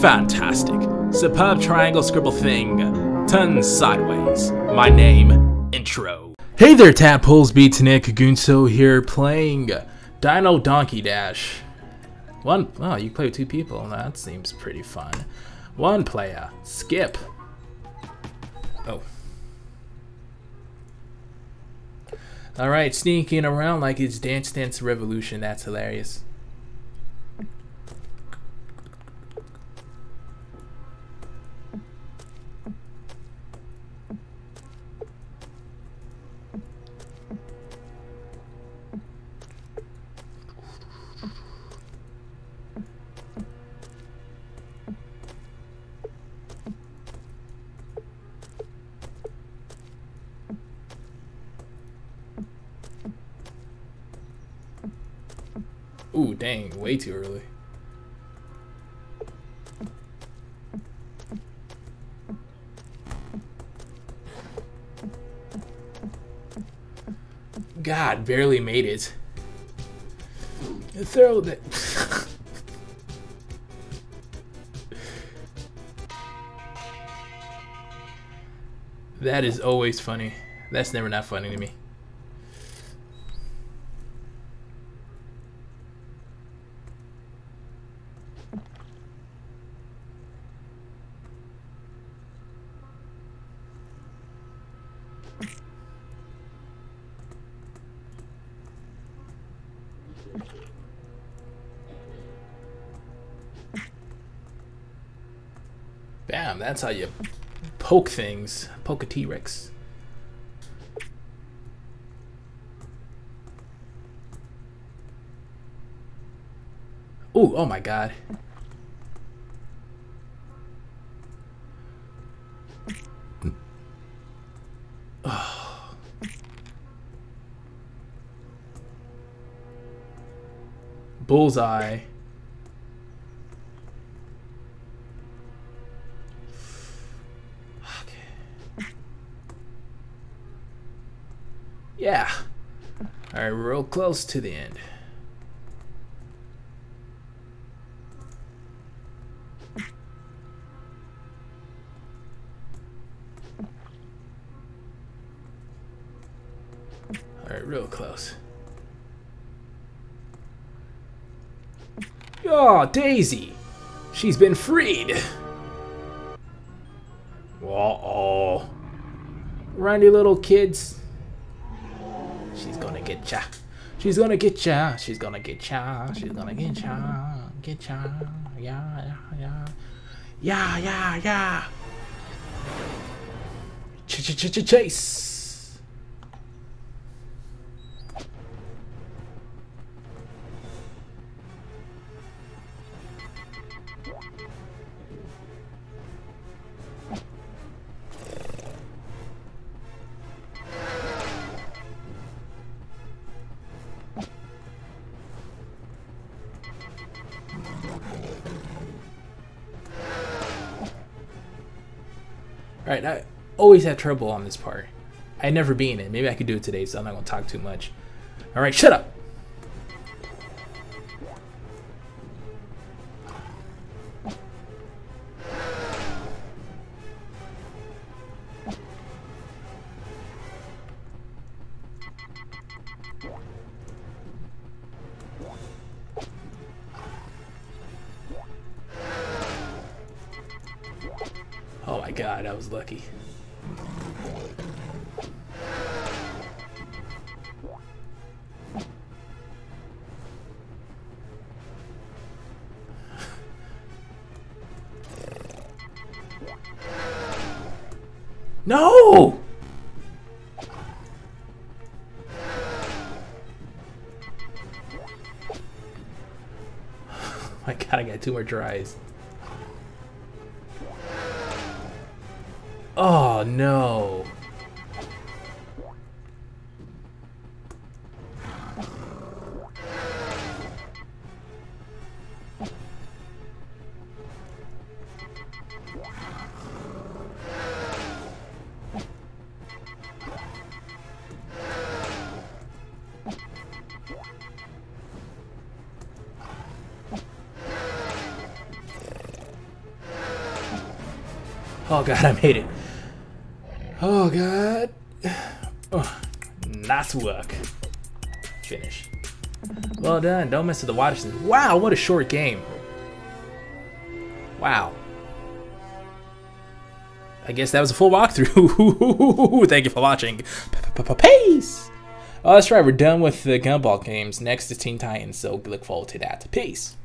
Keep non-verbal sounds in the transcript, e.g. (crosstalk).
Fantastic. Superb triangle scribble thing. Turn sideways. My name, intro. Hey there, tadpoles, Beatnik Gunso here playing Dino Donkey Dash. One, oh, you play with two people. That seems pretty fun. One player, skip. Oh. Alright, sneaking around like it's Dance Dance Revolution. That's hilarious. Ooh, dang, way too early. God, barely made it. Throw that. (laughs) that is always funny. That's never not funny to me. Bam, that's how you poke things. Poke a T-Rex. Ooh, oh my god. Bullseye. Yeah. Alright, real close to the end. Alright, real close. Oh, Daisy! She's been freed! Uh-oh. Randy little kids. She's gonna get ya. She's gonna get ya. She's gonna get ya. She's gonna get ya. Get ya. Yeah, yeah, yeah. Yeah, yeah, yeah. Ch ch ch ch chase. Alright, I always have trouble on this part. I never beat it. Maybe I could do it today, so I'm not going to talk too much. Alright, shut up! God, I was lucky. No! my (sighs) god, I got two more tries. Oh, no. Oh god, (laughs) I made it. Oh god. Oh, (sighs) nice work. Finish. Well done. Don't mess with the water. Wow, what a short game. Wow. I guess that was a full walkthrough. (laughs) Thank you for watching. Peace! Oh, that's right. We're done with the Gumball games. Next is Teen Titans, so look forward to that. Peace.